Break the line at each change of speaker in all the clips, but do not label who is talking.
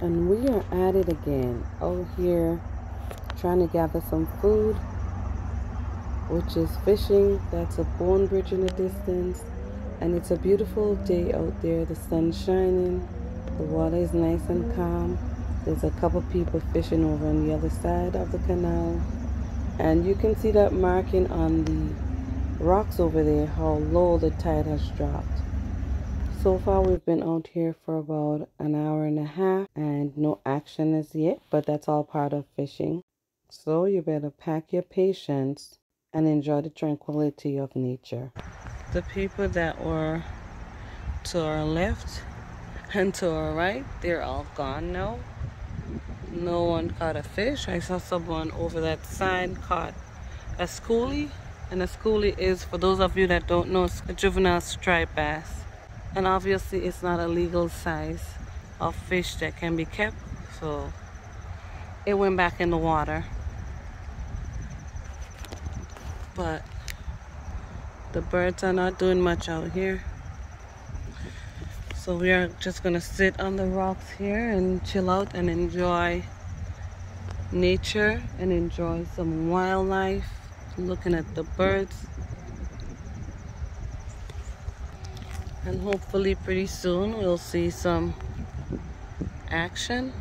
and we are at it again. Out here trying to gather some food which is fishing. That's a Bourne Bridge in the distance. And it's a beautiful day out there. The sun's shining. The water is nice and calm. There's a couple people fishing over on the other side of the canal. And you can see that marking on the rocks over there how low the tide has dropped. So far we've been out here for about an hour and a half. and action as yet, but that's all part of fishing. So you better pack your patience and enjoy the tranquility of nature. The people that were to our left and to our right, they're all gone now. No one caught a fish. I saw someone over that side caught a schoolie. And a schoolie is, for those of you that don't know, a juvenile striped bass and obviously it's not a legal size of fish that can be kept so it went back in the water. But the birds are not doing much out here. So we are just gonna sit on the rocks here and chill out and enjoy nature and enjoy some wildlife looking at the birds. And hopefully pretty soon we'll see some action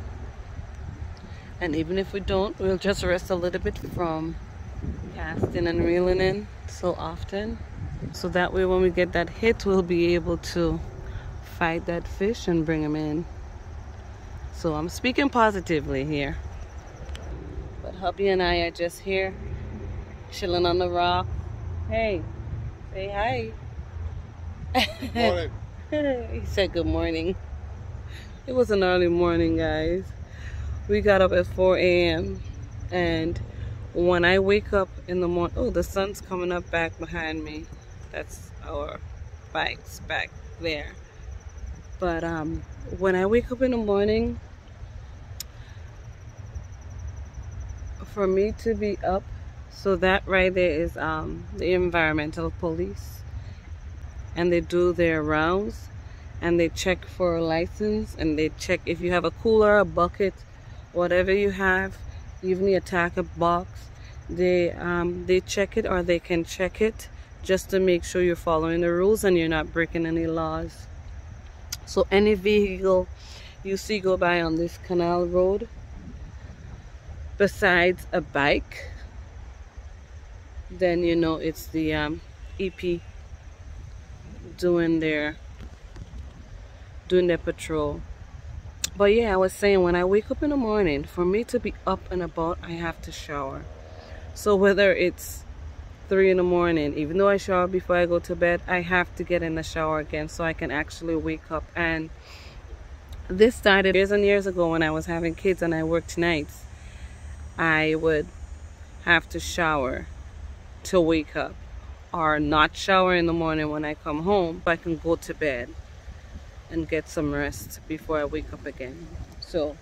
and even if we don't we'll just rest a little bit from casting and reeling in so often. So that way when we get that hit we'll be able to fight that fish and bring him in. So I'm speaking positively here. But hubby and I are just here chilling on the rock. Hey say hi. He said good morning. It was an early morning, guys. We got up at 4 a.m. And when I wake up in the morning, oh, the sun's coming up back behind me. That's our bikes back there. But um, when I wake up in the morning, for me to be up, so that right there is um, the environmental police and they do their rounds and they check for a license and they check if you have a cooler, a bucket, whatever you have, even the attacker box, they um, they check it or they can check it just to make sure you're following the rules and you're not breaking any laws. So any vehicle you see go by on this canal road besides a bike then you know it's the um, EP doing their doing their patrol but yeah I was saying when I wake up in the morning for me to be up and about I have to shower. So whether it's three in the morning even though I shower before I go to bed I have to get in the shower again so I can actually wake up. And this started years and years ago when I was having kids and I worked nights. I would have to shower to wake up or not shower in the morning when I come home so I can go to bed and get some rest before I wake up again. So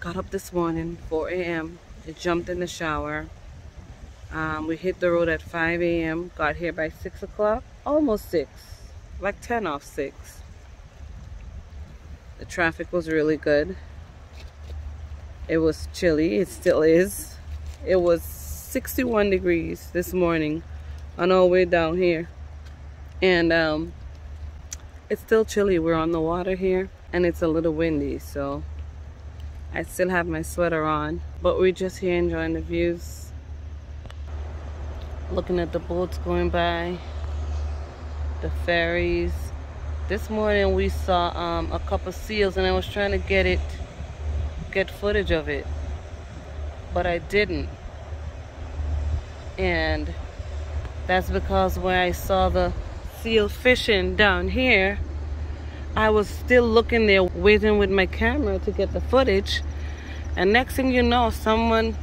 got up this morning 4 a.m I jumped in the shower. Um, we hit the road at 5 a.m got here by 6 o'clock almost 6 like 10 off 6 the traffic was really good. It was chilly it still is. It was 61 degrees this morning on our way down here. And um, it's still chilly. We're on the water here and it's a little windy so I still have my sweater on but we're just here enjoying the views. Looking at the boats going by the ferries. This morning we saw um, a couple seals and I was trying to get it get footage of it but I didn't. And that's because when I saw the seal fishing down here. I was still looking there waiting with my camera to get the footage. And next thing you know someone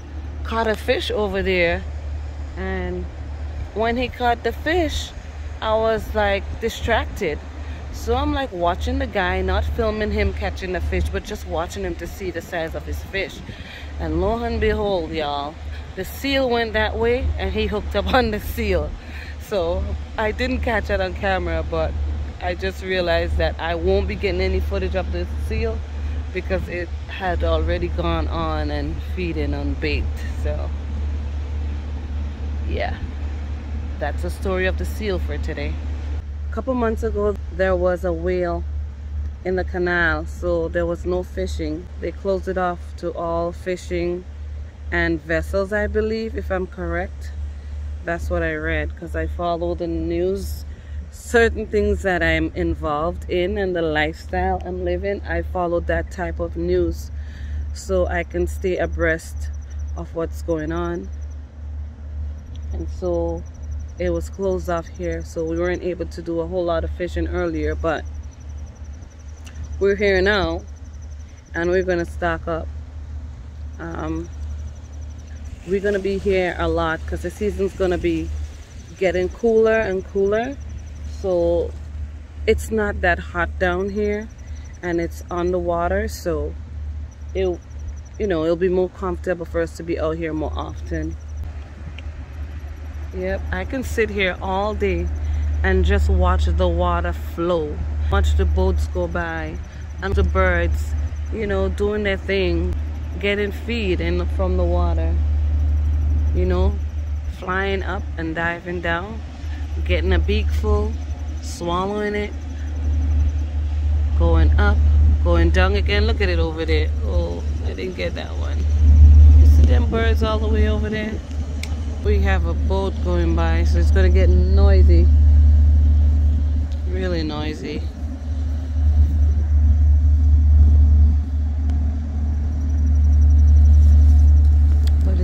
caught a fish over there. And when he caught the fish I was like distracted. So I'm like watching the guy not filming him catching the fish but just watching him to see the size of his fish. And lo and behold y'all the seal went that way and he hooked up on the seal so I didn't catch it on camera but I just realized that I won't be getting any footage of the seal because it had already gone on and feeding on bait so. Yeah. That's the story of the seal for today. A couple months ago there was a whale in the canal so there was no fishing. They closed it off to all fishing and vessels I believe if I'm correct that's what I read because I follow the news certain things that I'm involved in and the lifestyle I'm living I follow that type of news. So I can stay abreast of what's going on. And so it was closed off here so we weren't able to do a whole lot of fishing earlier but we're here now and we're gonna stock up. Um, we're gonna be here a lot because the season's gonna be getting cooler and cooler. So it's not that hot down here and it's on the water so it you know it'll be more comfortable for us to be out here more often. Yep I can sit here all day and just watch the water flow watch the boats go by and the birds you know doing their thing getting feed in from the water you know flying up and diving down getting a beak full swallowing it, going up, going down again. Look at it over there. Oh, I didn't get that one. You see them birds all the way over there? We have a boat going by, so it's gonna get noisy. Really noisy.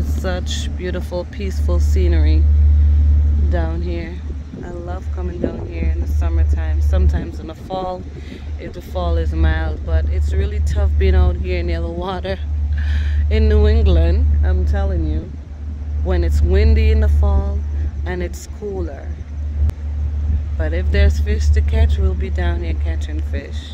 Such beautiful, peaceful scenery down here. I love coming down here in the summertime. Sometimes in the fall, if the fall is mild. But it's really tough being out here near the water. In New England, I'm telling you, when it's windy in the fall and it's cooler. But if there's fish to catch, we'll be down here catching fish.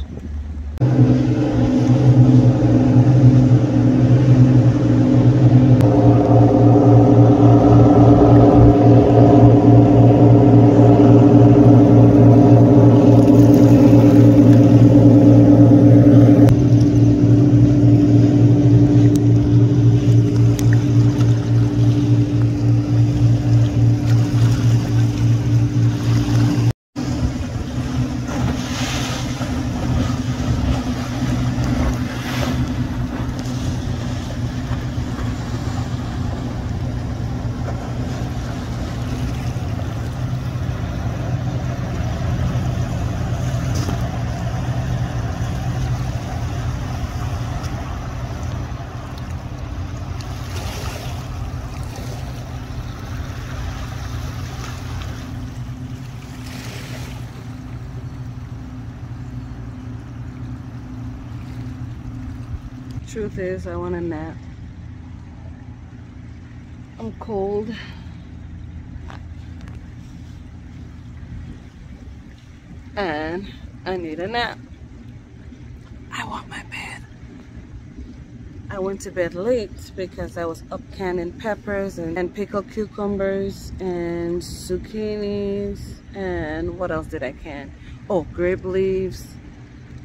Truth is I want a nap. I'm cold. And I need a nap. I want my bed. I went to bed late because I was up canning peppers and, and pickled cucumbers and zucchinis and what else did I can? Oh, grape leaves.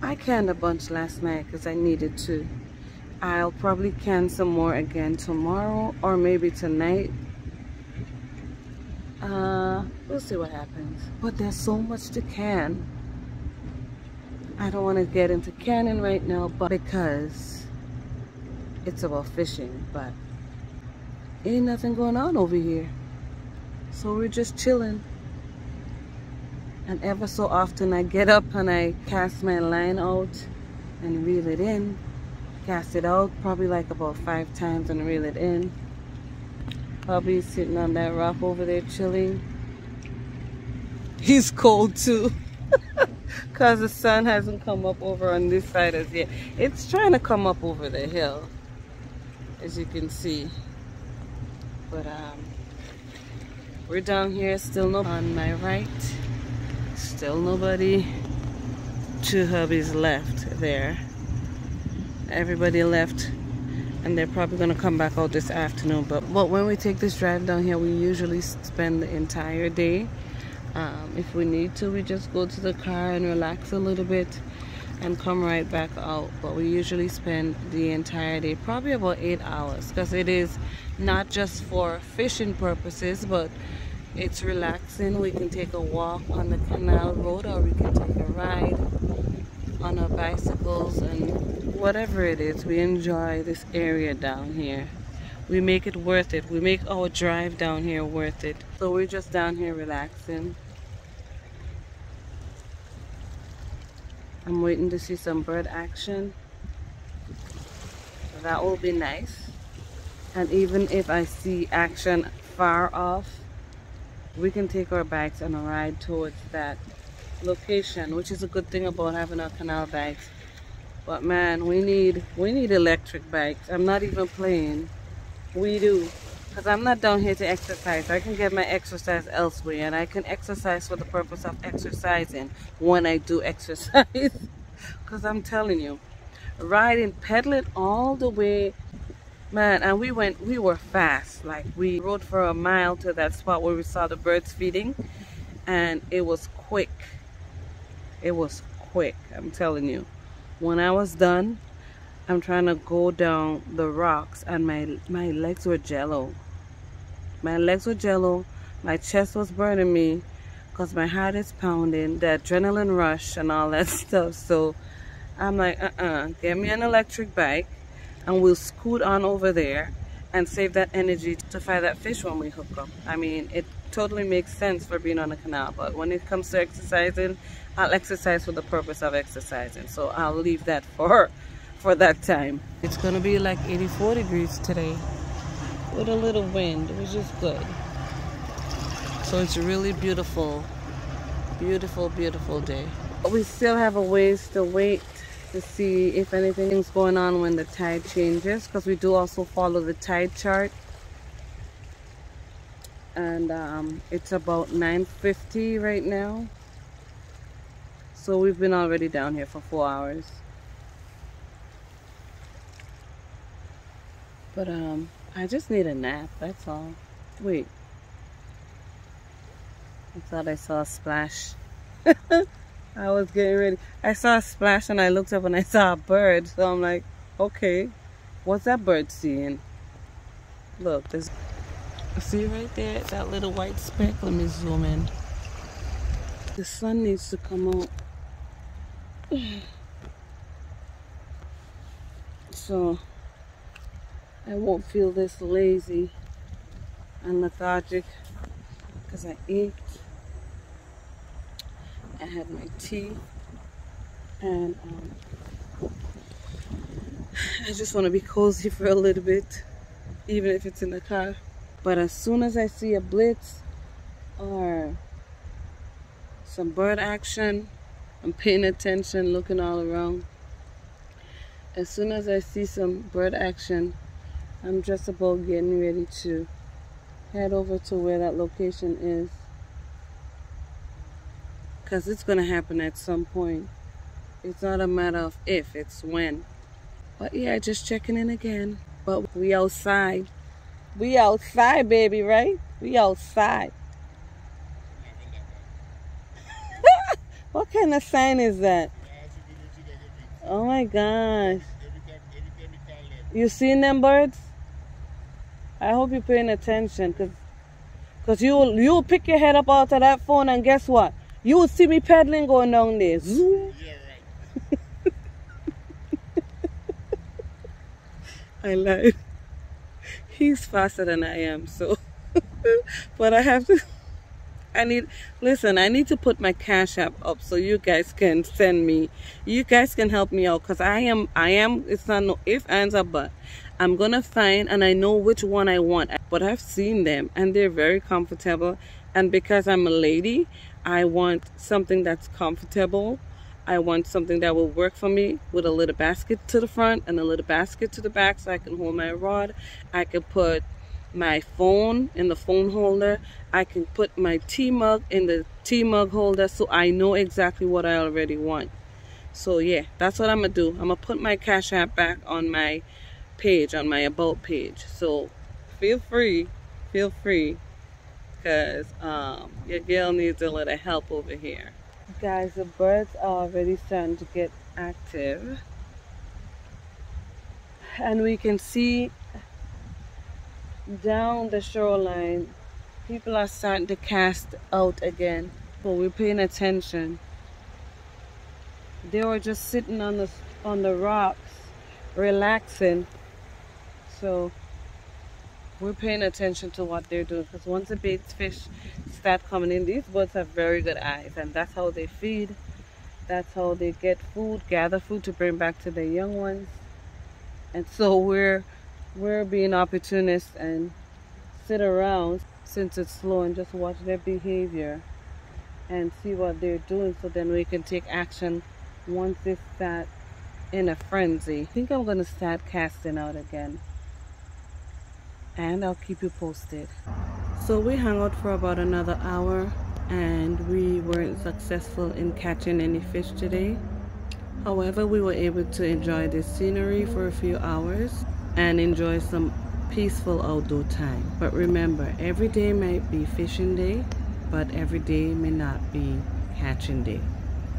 I canned a bunch last night because I needed to. I'll probably can some more again tomorrow or maybe tonight. Uh, we'll see what happens. But there's so much to can. I don't want to get into canning right now, but because it's about fishing, but ain't nothing going on over here. So we're just chilling. And ever so often I get up and I cast my line out and reel it in cast it out probably like about five times and reel it in. Hubby's sitting on that rock over there chilling. He's cold too. Because the sun hasn't come up over on this side as yet. It's trying to come up over the hill as you can see. But um we're down here. Still no on my right. Still nobody. Two hubby's left there everybody left and they're probably going to come back out this afternoon. But, but when we take this drive down here we usually spend the entire day. Um, if we need to we just go to the car and relax a little bit and come right back out. But we usually spend the entire day probably about eight hours because it is not just for fishing purposes but it's relaxing. We can take a walk on the canal road or we can take a ride on our bicycles and whatever it is we enjoy this area down here we make it worth it we make our drive down here worth it so we're just down here relaxing I'm waiting to see some bird action. that will be nice. And even if I see action far off, we can take our bikes and ride towards that location, which is a good thing about having our canal bikes. But man, we need we need electric bikes. I'm not even playing. We do. Because I'm not down here to exercise. I can get my exercise elsewhere. And I can exercise for the purpose of exercising when I do exercise. Because I'm telling you, riding, pedaling all the way, man, and we went, we were fast. Like we rode for a mile to that spot where we saw the birds feeding. And it was quick. It was quick, I'm telling you. When I was done, I'm trying to go down the rocks and my my legs were jello. My legs were jello. My chest was burning me because my heart is pounding, the adrenaline rush and all that stuff. So I'm like, uh-uh, get me an electric bike and we'll scoot on over there and save that energy to fight that fish when we hook up. I mean, it totally makes sense for being on a canal, but when it comes to exercising, I'll exercise for the purpose of exercising. So I'll leave that for her for that time. It's gonna be like 84 degrees today with a little wind, which is good. So it's really beautiful, beautiful, beautiful day. But we still have a ways to wait to see if anything's going on when the tide changes because we do also follow the tide chart and um, it's about 9.50 right now so we've been already down here for four hours But um, I just need a nap, that's all. Wait. I thought I saw a splash. I was getting ready. I saw a splash and I looked up and I saw a bird. So I'm like, okay, what's that bird seeing? Look, there's, see right there, that little white speck? Let me zoom in. The sun needs to come out. So, I won't feel this lazy and lethargic because I ate. I had my tea and um, I just want to be cozy for a little bit even if it's in the car. But as soon as I see a blitz or some bird action, I'm paying attention, looking all around. As soon as I see some bird action, I'm just about getting ready to head over to where that location is. Because it's going to happen at some point. It's not a matter of if it's when. But yeah just checking in again. But we outside we outside baby right we outside what kind of sign is that oh my gosh you seen them birds I hope you're paying attention because cause you'll, you'll pick your head up out of that phone and guess what? You will see me pedaling going down there. Zoom. Yeah, right. I lied. He's faster than I am, so. but I have to. I need, listen, I need to put my cash app up so you guys can send me, you guys can help me out because I am, I am, it's not no if, ands, or but. I'm gonna find and I know which one I want but I've seen them and they're very comfortable and because I'm a lady I want something that's comfortable I want something that will work for me with a little basket to the front and a little basket to the back so I can hold my rod. I can put my phone in the phone holder. I can put my tea mug in the tea mug holder so I know exactly what I already want. So yeah that's what I'm gonna do. I'm gonna put my cash app back on my page on my about page. So feel free feel free because um, your girl needs a little help over here guys the birds are already starting to get active. And we can see down the shoreline people are starting to cast out again but we're paying attention. They were just sitting on the on the rocks relaxing. So we're paying attention to what they're doing because once the bait fish start coming in these birds have very good eyes and that's how they feed. That's how they get food gather food to bring back to their young ones. And so we're we're being opportunists and sit around since it's slow and just watch their behavior and see what they're doing so then we can take action once they start in a frenzy. I think I'm going to start casting out again and I'll keep you posted. So we hung out for about another hour and we weren't successful in catching any fish today. However, we were able to enjoy the scenery for a few hours and enjoy some peaceful outdoor time. But remember, every day might be fishing day, but every day may not be catching day.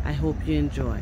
I hope you enjoy.